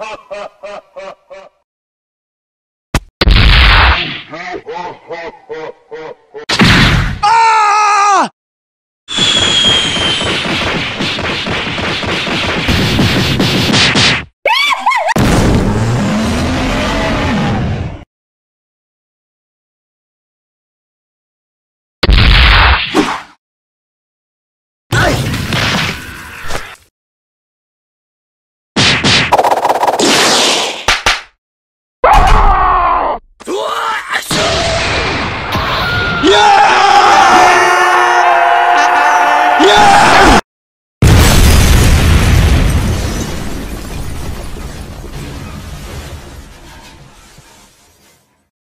ha ha ha. Yeah!